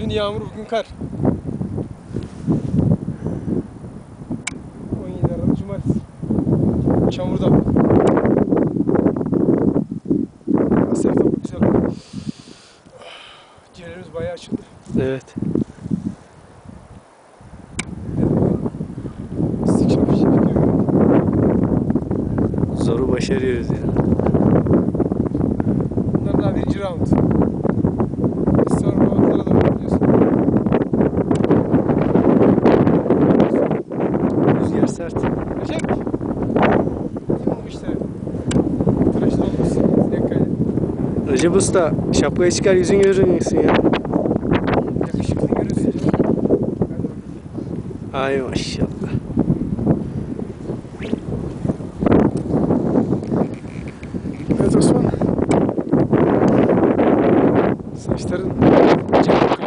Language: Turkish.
Dün yağmur, bugün kar. 17 Aralık Cumartesi. Çamurda. Asya tabi güzel. Ciğerlerimiz bayağı açıldı. Evet. Zoru başarıyoruz ya. Bunlar daha birinci round. Rüzgar sert. Recep! Ne olmuş işte? Tıraşlı olmuşsun. Sinek kaydı. Recep Usta şapkayı çıkar yüzün görünüyorsun ya. Yakışıklı görünsün. Ay maşallah. Evet Osman. Saçların acayip